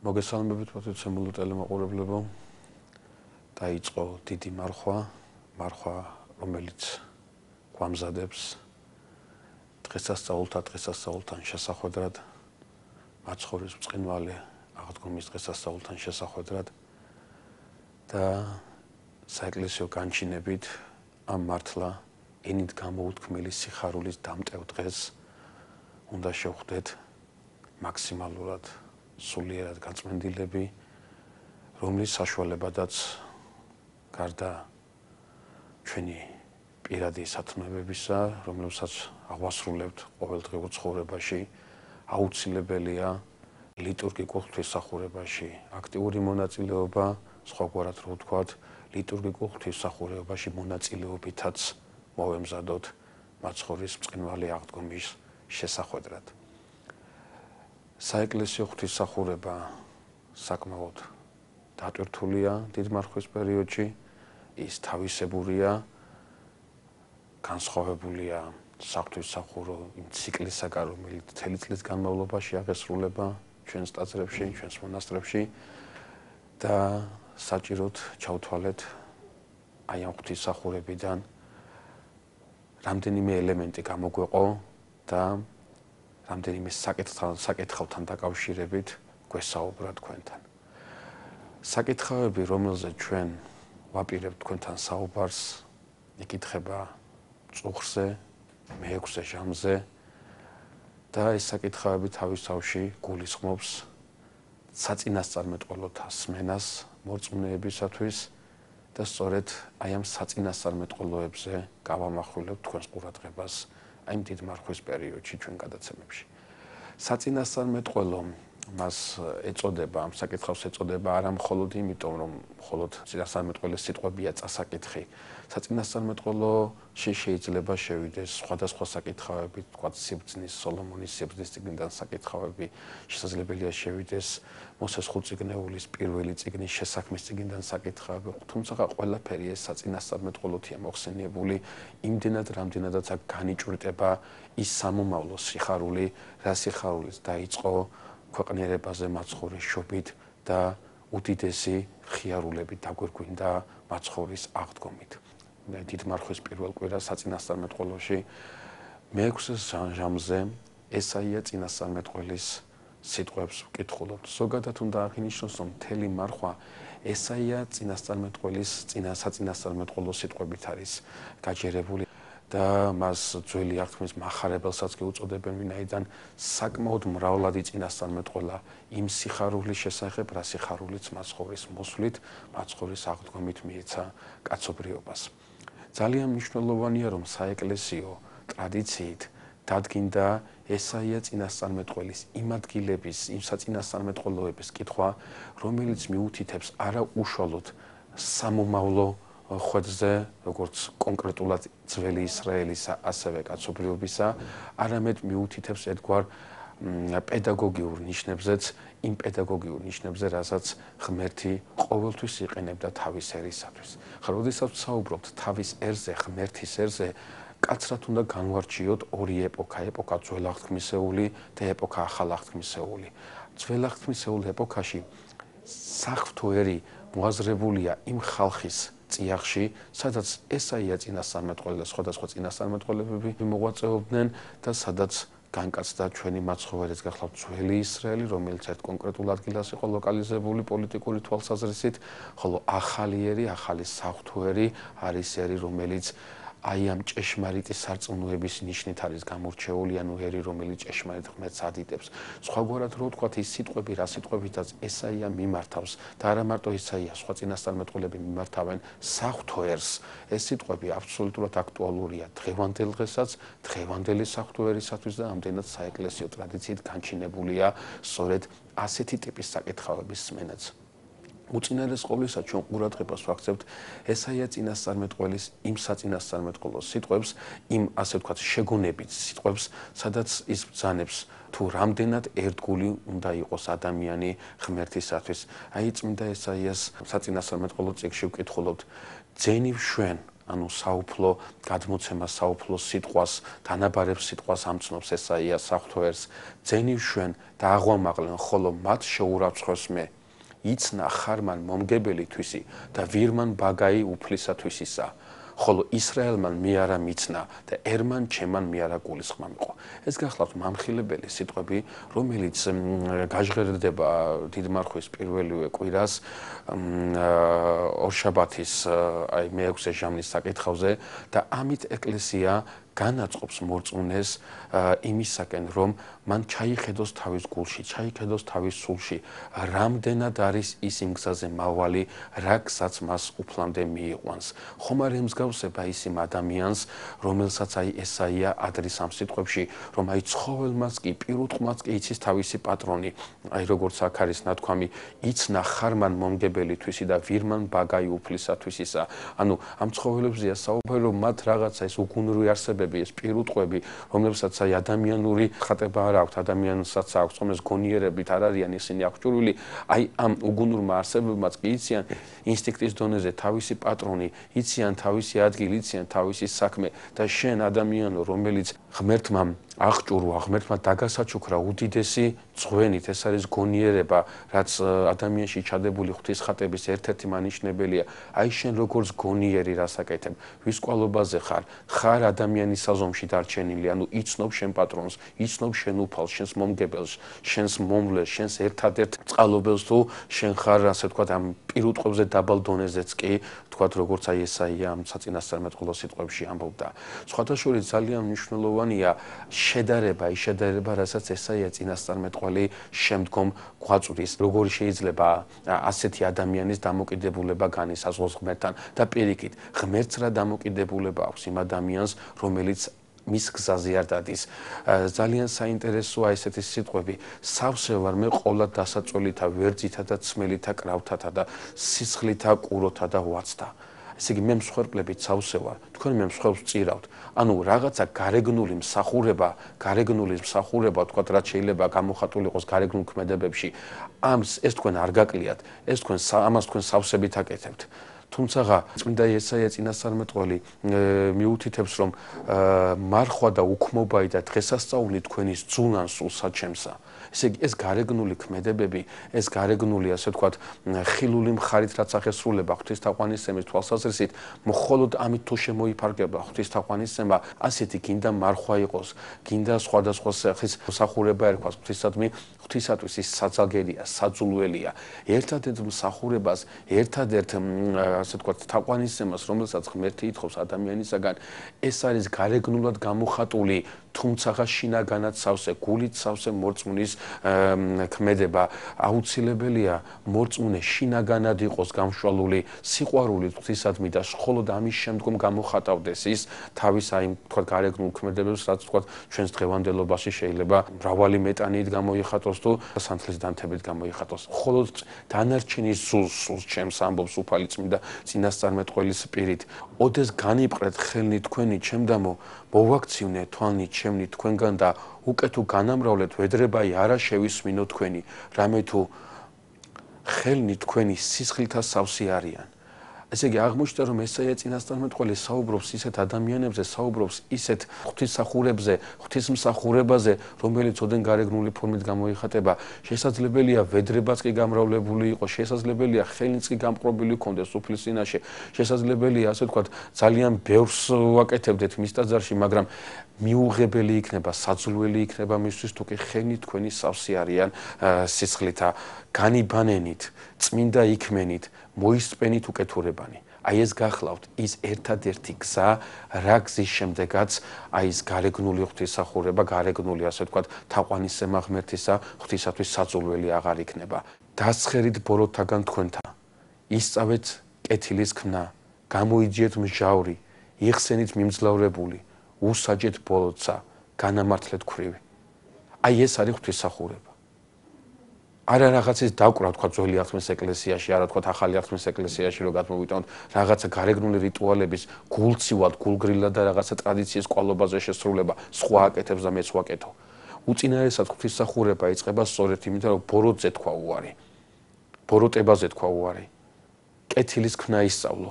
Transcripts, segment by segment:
მოგესალმებით პოთიცემულო ტელემოყურებლებო. დაიწყო დიდი მარხვა, მარხვა, რომელიც გვამზადებს დღესასწაულთა დღესასწაულთან შესახვედრად. მაცხოვრის ბრწყინვალე აღდგომის დღესასწაულთან შესახვედრად. და საეკლესიო განჩინებით ამ მართლა ენით გამოუთქმელი სიხარულის დამტევ დღეს უნდა შევხვდეთ მაქსიმალურად სულიერად გაწმენდილები, რომლის საშუალებადაც გარდა ჩვენი პირადი სათნოებებისა, რომლებსაც აღვასრულებთ ყოველდღიურ ცხოვრებაში, აუცილებელია ლიტურგიკულ ღვთისმსახურებაში აქტიური მონაწილეობა, სხვაგვარად რო ვთქვათ, ლიტურგიკულ ღვთისმსახურებაში მონაწილეობითაც მოვემზადოთ მაცხოვრის ბრწყინვალე აღდგომის შესახვედრად. საეკლესიო ღვთისმსახურება საკმაოდ დატვირთულია დიდ მარხვის პერიოდში. ის თავისებურია განსხვავებულია საფრთხისახურო იმ ციკლისაგან რომელიც მთელი წლის განმავლობაში აღესრულება ჩვენს ტაძრებში ჩვენს მონასტრებში და საჭიროდ ჩავთვალეთ აი ამ ღვთისმსახურებიდან რამდენიმე ელემენტი გამოგვეყო და რამდენიმე საკითხთან საკითხავთან დაკავშირებით გვესაუბრა თქვენთან. საკითხავები, რომელზეც ჩვენ ვაპირებთ თქვენთან საუბარს, იკითხება წუხზე, მეექვსე ჟამზე და ეს საკითხავები თავის თავში გულისხმობს საწინასწარმეტყველოთა სმენას მოწმეებისათვის და სწორედ აი ამ საწინასწარმეტყველოებზე გავამახვილებთ თქვენს ყურადღებას. აი ამ დიდ მარხვის პერიოდში ჩვენ გადაცემებში. საწინასწარმეტყველო მას ეწოდება, ამ საკითხავს ეწოდება არა მხოლოდ იმიტომ, რომ მხოლოდ საწინასწარმეტყველის სიტყვებია წასაკითხი. საწინასწარმეტყველო შეიძლება შევიდეს სხვადასხვა საკითხავები, თქვა სიბძნის, სოლომონის სიბძნის წიგნიდან საკითხავები, შესაძლებელია შევიდეს მოსეს ხუციგნეულის პირველი წიგნის შესაქმის წიგნიდან საკითხავები, თუმცა ყველაფერი ეს საწინასწარმეტყველოთია მოხსენიებული, იმდენად რამდენადაც აქ განიჭვრიტება ის სამომავლო სიხარული, რა სიხარულიც დაიწყო ქვეყნიერებაზე მაცხოვრის შობით და უდიდესი ხიარულები დაგვირგვინდა მაცხოვრის აღდგომით. დიდ მარხვის პირველ კვირას საწინასწარმეტყველოში მეექვსე ჟამზე ესაია წინასწარმეტყველის სიტყვებს ვკითხულობ. ზოგადად უნდა აღინიშნოს, რომ მთელი მარხვა ესაია წინასწარმეტყველის წინა საწინასწარმეტყველო სიტყვებით არის გაჯერებული. და მას ძველი აღთქმის מחარებელსაც კი უწოდებენ ვინაიდან საკმაოდ მრავლადი წინასწარმეტყველა იმ სიხარულის შესახებ რა სიხარულიც მაცხოვრის მოსვლით მაცხოვრის აღდგომით მიეცა კაცობრიობას. ძალიან მნიშვნელოვანია რომ საეკლესიო ტრადიციით დადგინდა ესაია წინასწარმეტყველის იმ ადგილების იმ საწინასწარმეტყველოების კითხვა რომელიც მიუთითებს არა უშუალოდ სამომავლო ხვედზე, როგორც კონკრეტულად ძველი ისრაელისა, ასევე კაცობრიობისა, არამედ მიუთითებს ერთგვარ პედაგოგიურ ნიშნებზეც, იმ პედაგოგიურ ნიშნებზე, რასაც ღმერთი ყოველთვის იყენებდა თავის ერისათვის. ხარ, როდესაც საუბრობთ თავის ერზე, ღმერთის ერზე, კაცრად უნდა განვარჩიოთ ორი ეპოქა, ეპოქა ძველაღთქმისეული და ეპოქა ახალაღთქმისეული. ძველაღთქმისეულ ეპოქაში საფრთხო ერი მოაზრებულია იმ ხალხის წიაღში, სადაც ესაია წინასწარმეტყველე და სხვადასხვა წინასწარმეტყველებები მოღვაწეობდნენ და სადაც განკაცდა ჩვენი მაცხოვრის გახლავთ ძველი ისრაელი, რომელიც ერთ კონკრეტულ ადგილას იყო ლოკალიზებული პოლიტიკური თვალსაზრისით, ხოლო ახალი ერი, ახალი საფრთხოერი არის ერი, რომელიც აი ამ ჭეშმარიტი სარწმუნოების ნიშნით არის გამორჩეული, ანუ ერი, რომელიც ჭეშმარიტ ღმერთს ადიდებს. სხვაგვარად რო ვთქვათ, ის სიტყვები, რა სიტყვებითაც ესაია მიმართავს და არა მარტო ესაია, სხვა წინასწარმეტყველები მიმართავენ საფრთხო ერს. ეს სიტყვები აბსოლუტურად აქტუალურია დღევანდელ დღესაც, დღევანდელი საფრთხო ერისათვის და ამდენად საეკლესიო ტრადიციით განჩინებულია სწორედ ასეთი ტიპის საკითხავების სმენაც. უწინარეს ყოვლისა ჩვენ ყურადღებას ვაქცევთ ესაია წინასწარმეტყველის იმ საწინასწარმეტყველოს სიტყვებს, იმ ასე ვთქვათ შეგონებით სიტყვებს, სადაც ის ბრძანებს თუ რამდენად ერთგული უნდა იყოს ადამიანი ღმერთისათვის. აი წმინდა ესაიას საწინასწარმეტყველო წიგნში ვკითხულობთ: "ძენი შვენ ანუ საუფლო გადმოცემა საუფლო სიტყვას დანაბარებს სიტყვას ამცნობს ესაია საფრთხეს ძენივშვენ და აღვამაღლენ ხოლო მათ შეურაცხოს მე იცნა ხარმან მომგებელი თვისი და ვირმან ბაგაი უფლისათვისისა. ხოლო ისრაელმან მე არა მიცნა და ერმან ჩემან მე არა გულისხმა მიყო ეს გახლავთ მამხილებელი სიტყვები რომელიც გაჟღერდება დიდმარხვის პირველივე კვირას ორშაბათის აი მეექვსე ჟამნის საკითხავზე და ამით ეკლესია განაწყობს მორწმუნეს იმისაკენ რომ მან ჩაიხედოს თავის გულში, ჩაიხედოს თავის სულში, რამდენად არის ის იმ გზაზე მავალი, რა გზაც მას უფლამდე მიიყვანს. ხომ არ ემსგავსება ის იმ ადამიანს, რომელსაც აი ესაია ადრის ამ სიტყვებში, რომ აი ცხოველმაც კი, პირუტყვმაც კი იცის თავისი პატრონი, აი როგორც აქ არის ნათქვამი, იცნა ხარმან მომგებელი თვისი და ვირმან ბაგაი უფლისათვისისა. ანუ ამ ცხოველებზეა საუბარი, რომ მათ რაღაცა ეს უგუნური არსებები, ეს პირუტყვები, რომლებსაც აი ადამიანური ხატება არ აქვთ ადამიანსაც აქვს ხომ ეს გონიერებით არ არიან ისინი აღჭურვილი აი ამ უგუნურმა არსებებმაც კი იციან ინსტინქტის დონეზე თავისი პატრონი იციან თავისი ადგილი იციან თავისი საქმე და შენ ადამიანო რომელიც ღმერთმა აღჭურვა ღმერთმა დაგასაჩუქრა უდიდესი ძღვენით. ეს არის გონიერება რაც ადამიანში ჩადებული ღვთისხატების ერთ-ერთი მანიშნებელია აი შენ როგორც გონიერი რასაკეთებ ვისკვალობაზე ხარ? ხარ ადამიანის საზომში დარჩენილი ანუ იცნობ შენ პატრონს იცნობ შენ უფალს შენს მომგებელს შენს მომვლეს შენს ერთადერთ წყალობელს თუ შენ ხარ ასე თქვა ამ პირუტყვებზე დაბალ დონეზეც კი თქვა როგორც აი ესაია ამ საწინასწარმეტყველო სიტყვებში ამბობდა. სხვათა შორის ძალიან მნიშვნელოვანია შედარება, ის შედარება, რასაც ესაია წინასწარმეტყველი შემდგომ გვაწვდის, როგორი შეიძლება ასეთი ადამიანის დამოკიდებულება განისაზღვროს ღმერთთან და პირიქით, ღმერთს რა დამოკიდებულება აქვს იმ ადამიანს, რომელიც მის გზაზე არ დადის. ძალიან საინტერესოა ესეთი სიტყვები. სავსე ვარ მე ყოლად დასაწოლითა, ვერძითა და ცმელითა, კრავთათა და სისხლითა, ყუროთა და ვაცთა. ესე იგი მე მსხვერპლებით სავსე ვარ. თქვენ მე მსხვერპლს წირავთ. ანუ რაღაცა გარეგნული მსახურება, გარეგნული მსახურება, თქვა რაც შეიძლება გამოხატული იყოს გარეგნულ ქმედებებში, ამს ეს თქვენ არ გაკლიათ, ეს თქვენ ამას თქვენ სავსებით აკეთებთ. თუმცა წმინდა ესაია წინასწარმეტყველი მიუთითებს რომ მარხვა და უქმობაი და დღესასწაული თქვენის ძუნან სულ საჩემსა. ესე იგი ეს გარეგნული ქმედებები, ეს გარეგნული ასე ვთქვათ, ხილული მხარით რაც ახესრულება ღვთისთაყვანისცემის თვალსაზრისით, მხოლოდ ამით თუ შემოიფარგება ღვთისთაყვანისცემა, ასეთი გინდა მარხვა იყოს, გინდა სხვადასხვა სახის მსახურება ერქვა ღვთისადმი, ღვთისათვის ის საძალგერია, საძულველია. ერთადერთ მსახურებას, ერთადერთ ასე ვთქვათ, თაყვანისცემას, რომელსაც ღმერთი ითხოვს ადამიანისაგან, ეს არის გარეგნულად გამოხატული თუმცა შინაგანად სავსე გულით სავსე მორწმუნის ქმედება. აუცილებელია მორწმუნე შინაგანად იყოს გამშვალული სიყვარული ღვთისადმი და მხოლოდ ამის შემდგომ გამოხატავდეს ის თავის აი თქვა გარეგნულ ქმედებებს რაც თქვა ჩვენს დღევანდელობაში შეიძლება მრავალი მეტანით გამოიხატოს თუ სანთლის დანთებით გამოიხატოს. მხოლოდ დანარჩენი სულს სულს ჩემს ამბობს უფალი წმინდა წინასწარმეტყველის პირით. ოდეს განიპყრეთ ხელნი თქვენი ჩემდამო მოვაქცივნე თვალნი ჩემნი თქვენგან და უკვე თუ განამრავლეთ ვედრებაი არა შევისმინო თქვენი რამე თუ ხელნი თქვენი სისხლთა სავსე არიან ესე იგი აღმოჩნდა რომ ესაა წინასწარმეტყველი საუბრობს ისეთ ადამიანებზე, საუბრობს ისეთ ღვთისმსახურებზე, ღვთისმსახურებაზე, რომელიც ოდენ გარეგნული ფორმით გამოიხატება. შესაძლებელია ვედრებაც კი გამრავლებული იყოს, შესაძლებელია ხელიც კი გამყრობილი კონდეს უფლის წინაშე. შესაძლებელია ასე ვთქვათ, ძალიან ბევრს ვაკეთებდეთ მის ტაძარში, მაგრამ მიუღებელი იქნება, საძულველი იქნება მისთვის თუ კი ხენი თქვენი სავსე არიან სისხლითა განიბანენით, წმინდა იქმენით. მოისწენით უკეთურებანი. აი ეს გახლავთ ის ერთადერთი გზა, რა გზის შემდეგაც აი ეს გარეგნული ღვთისახურება, გარეგნული ასე ვთქვათ, თაყვანისცემა ღმერთისა ღვთისათვის საძულველი აღარ იქნება. დასხერით ბოროტაგან თქვენთან. ისწავეთ კეთილის ქნა, გამოიძიეთ მსჯავრი, იხსენით მიმძლავრებული, უსაჯეთ ბოლოცა, განამართლეთ ქვრივი. აი ეს არის ღვთისახურება. არა რაღაცის დაკვრა თქვა ძველი აღთმის ეკლესიაში, არა თქვა ახალი აღთმის ეკლესიაში, რომ გადმოვიტანოთ რაღაცა გარეგნული რიტუალების გულცივად, გულგრილად და რაღაცა ტრადიციის ყოლობაზე შესრულება, სხვა აკეთებს და მეც ვაკეთო. უწინარესად ღვთისმსახურება იწყება სწორედ იმით, რომ ბოროტზე თქვა უარი. ბოროტებაზე თქვა უარი. კეთილის ქნა ისწავლო.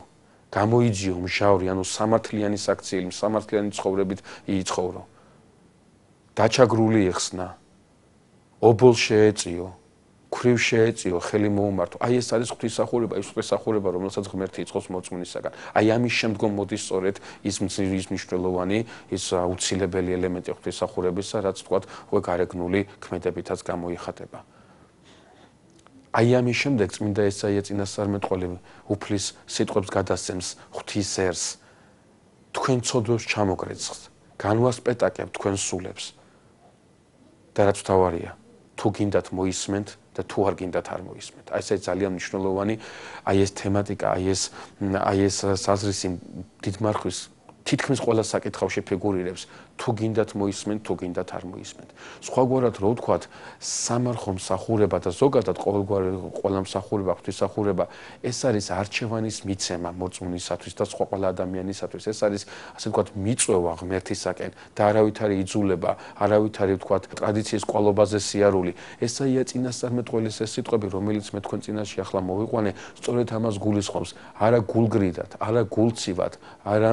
გამოიძიო მჟავრი, ანუ სამართლიანი საქციელი, სამართლიანი ცხოვრებით იცხოვრო. დაჩაგრული იხსნა. ობოლ შეეწიო. ქრივ შეეწიო, ხელი მოუმართო. აი ეს არის ღვთისახურება, ის ღვთისახურება, რომელსაც ღმერთი იწყობს მოწმუნისაგან. აი ამის შემდგომ მოდის სწორედ ის ის მნიშვნელოვანი, ის აუცილებელი ელემენტი ღვთისახურებისა, რაც თქვა, უკვე გარეგნული ქმედებითაც გამოიხატება. აი ამის შემდეგ წმინდა ესაია წინასწარმეტყველი უფლის სიტყვებს გადასცემს ღვთის ერს. თქვენ ცოდვებს ჩამოგრეცხთ, განვასპეტაკებთ თქვენ სულებს. და რაც თავარია, თუ გინდათ მოისმენთ, და თუ არ გინდათ არ მოისმენთ. აი ეს ძალიან მნიშვნელოვანი აი ეს თემატიკა, აი ეს აი ეს საზრისი დიდმარხვის თითქმის ყველა საკითხავში ფიგურირებს თუ გინდათ მოისმენთ თუ გინდათ არ მოისმენთ. სხვაგვარად რო ვთქვათ სამარხო მსახურება და ზოგადად ყოველგვარი ყველა მსახურება ღვთისმსახურება ეს არის არჩევანის მიცემა მოწმუნისათვის და სხვა ყველა ადამიანისათვის. ეს არის ასე ვთქვათ მიწვევა ღმერთისაკენ და არავითარი იძულება არავითარი ვთქვათ ტრადიციის ყოლობაზე სიარული. ესაა წინასწარმეტყველის ეს სიტყვები რომელიც მე თქვენ წინაშე ახლა მოვიყვანე სწორედ ამას გულისხმობს. არა გულგრიდად არა გულცივად არა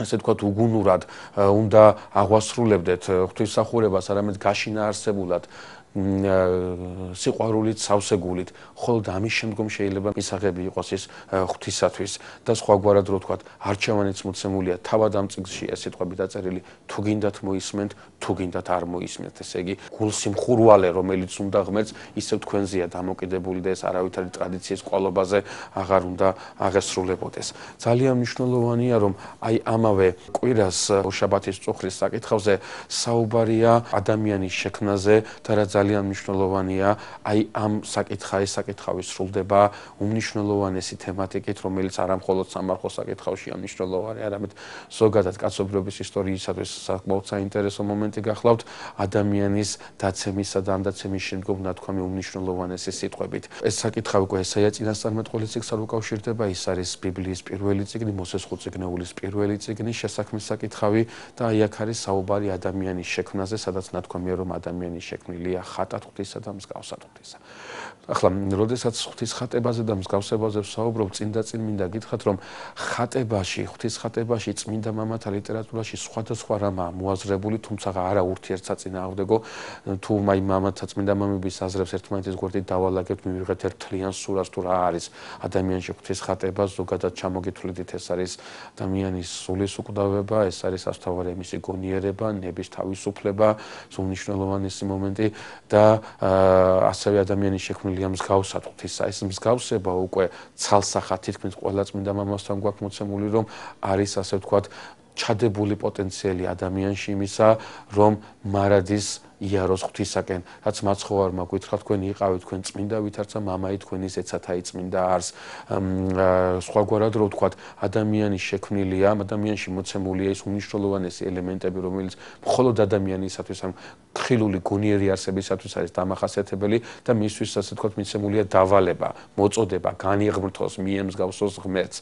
ასე თქვა უგუნურად უნდა აღვასრულებდეთ ღვთისმსახურებას, არამედ გაშინა არსებულად სიყვარულით, სავსეგულით, ხოლო ამის შემდგომ შეიძლება მისაღები იყოს ის ღვთისათვის და სხვაგვარად რო ვთქვათ, არჩევანიც მოცემულია თავად ამ წიგნში ეს სიტყვები დაწერილი, თუ გინდათ მოისმენთ, თუ გინდათ არ მოისმენთ, ესე იგი, გულსიმხურვალე, რომელიც უნდა ღმერთს, ისევ თქვენზეა დამოკიდებული და ეს არავითარი ტრადიციის ყოლობაზე აღარ უნდა აღესრულებოდეს. ძალიან მნიშვნელოვანია, რომ აი ამავე კვირას შაბათის წუხრის საკითხავზე საუბარია ადამიანის შექმნაზე და რა ძალიან მნიშვნელოვანია. აი ამ საკითხაი საკითხავი სრულდება უმნიშვნელოვანესი თემატიკით რომელიც არ ამხოლოდ სამარხო საკითხავშია მნიშვნელოვანი არამედ ზოგადად კაცობრიობის ისტორიისათვის საკმაოდ საინტერესო მომენტი გახლავთ ადამიანის დაცემისა და ამდაცემის შემდგომ ნათქვამი უმნიშვნელოვანესი სიტყვებით. ეს საკითხავი უკვე ესაა წინასწარმეტყველი ციკლს არ უკავშირდება ის არის ბიბლიის პირველი წიგნი მოსეს ხუთწიგნეულის პირველი წიგნი შესაქმის საკითხავი და აი აქ არის საუბარი ადამიანის შექმნაზე სადაც ნათქვამია რომ ადამიანი შექმნილია ხატად ღვთისა და მსგავსად ღვთისა. ახლა, როდესაც ღვთის ხატებაზე და მსგავსებაზე ვსაუბრობ, წინ და წინ მინდა გითხრათ, რომ ხატებაში, ღვთის ხატებაში წმინდა მამათა ლიტერატურაში სხვადასხვა რამაა მოაზრებული, თუმცა არა ურთიერთსაწინააღმდეგო, თუ მაი მამათა წმინდა მამების აზრებს ერთმანეთის გვერდით დავალაგებთ, მივიღეთ ერთლიან სურას თუ რა არის ადამიანში ღვთის ხატება, ზოგადად ჩამოგითვლით ეს არის ადამიანის სულის უკვდავება, ეს არის ასთავარი მისი გონიერება, ნების თავისუფლება, სულნიშნულოვანესი მომენტი და ასევე ადამიანის შექმნილია მსგავსად ღვთისა ეს მსგავსება უკვე ცალსახად თითქმის ყველა წმინდა მამასთან გვაქვს მოცემული რომ არის ასე ვთქვათ ჩადებული პოტენციალი ადამიანში იმისა რომ მარადის იაროს ღვთისაკენ, რაც მაცხოვარმა გითხრა თქვენ იყავით თქვენ წმინდა ვითარცა მამაი თქვენის ეცათაი წმინდა არს. სხვაგვარად რო ვთქვათ, ადამიანის შექმნილია, ადამიანში მოცემულია ის უნიშნულოვანესი ელემენტები, რომელიც მხოლოდ ადამიანისათვის ამ ხილული გონიერი არსებისათვის არის დამახასიათებელი და მისთვის ასე ვთქვათ, მიცემულია დავალება, მოწოდება, განიღმრთოს, მიემსგავსოს ღმერთს.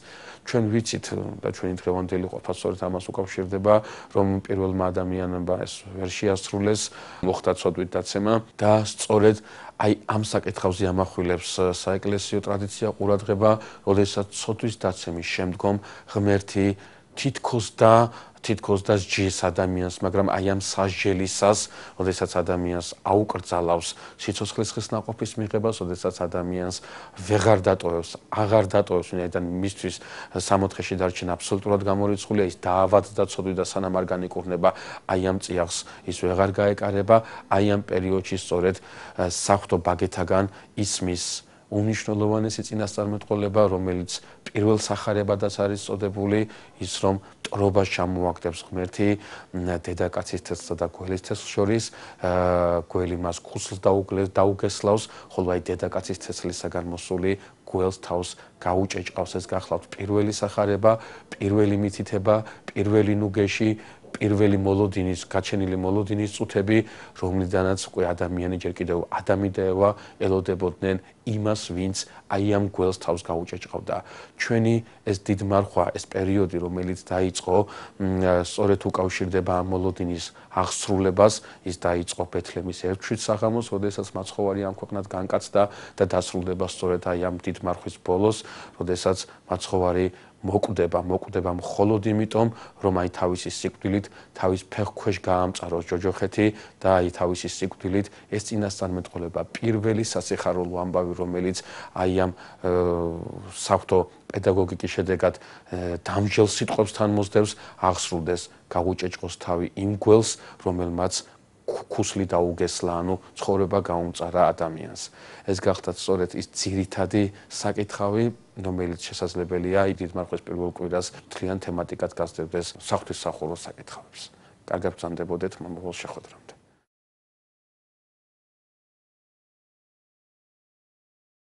ჩვენ ვიცით და ჩვენი დღევანდელი ყოფა სწორედ ამას უკავშირდება, რომ პირველმა ადამიანმა ეს ვერ შეასრულეს მოხდა ცოდვით დაცემა და სწორედ აი ამ საკითხავზე ამახვილებს საეკლესიო ტრადიცია ყურადღება, როდესაც ცოდვის დაცემის შემდგომ ღმერთი თითქოს და თითქოს და ჯის ადამიანს, მაგრამ აი ამ სასჯელისას, ოდესაც ადამიანს აუკრძალავს სიცოცხლის ხსნაყოფის მიღებას, ოდესაც ადამიანს ვეღარ დატოვებს, აღარ დატოვებს, ვინაიდან მისთვის სამოთხეში დარჩენა აბსოლუტურად გამორიცხულია, ის დაავადდა ცოდვი და სანამ არ განიკურნება აი ამ წიაღს, ის ვეღარ გაეკარება, აი ამ პერიოდში სწორედ საფრთხო ბაგეთაგან ისმის უნიშნულოვანესი წინასწარმეტყველება, რომელიც პირველ სახარებადაც არის წოდებული, ის რომ ტრობას ჩამოაგდებს ღმერთი დედაკაცის თესლსა და გველის თესლს შორის, გველი მას ქუსლს დაუგესლავს, ხოლო აი დედაკაცის თესლისაგან მოსული გველს თავს გაუჭეჭყავს ეს გახლავთ პირველი სახარება, პირველი მითითება, პირველი ნუგეში პირველი მოლოდინის, გაჩენილი მოლოდინის წუთები, რომლიდანაც უკვე ადამიანი ჯერ კიდევ ადამი და ევა ელოდებოდნენ იმას, ვინც აი ამ გველს თავს გაუჭეჭყავდა. ჩვენი ეს დიდმარხვა, ეს პერიოდი, რომელიც დაიწყო, სწორედ უკავშირდება ამ მოლოდინის აღსრულებას, ის დაიწყო ბეთლემის ერთშვით საღამოს, როდესაც მაცხოვარი ამ ქვეყნად განკაცდა და დასრულდება სწორედ აი ამ დიდმარხვის ბოლოს, როდესაც მაცხოვარი მოკვდება, მოკვდება მხოლოდ იმიტომ, რომ აი თავისი სიკვდილით, თავის ფეხქვეშ გაამწაროს ჯოჯოხეთი და აი თავისი სიკვდილით ეს წინასწარმეტყველება პირველი სასიხარულო ამბავი, რომელიც აი ამ საფთო პედაგოგიკის შედეგად დამჯელ სიტყვებს თან მოსდევს, აღსრულდეს, გაგუჭეჭყოს თავი იმ გველს, რომელმაც ქუსლი დაუგესლა, ანუ ცხოვრება გაუმწარა ადამიანს. ეს გახდათ სწორედ ის ძირითადი საკითხავი, რომელიც შესაძლებელია იდით მარხვის პირველ კვირას თლიან თემატიკად გასდევდეს საფრთხის სახურო საკითხავებს. კარგად ვწანდებოდეთ მომავალ შეხვედრამდე.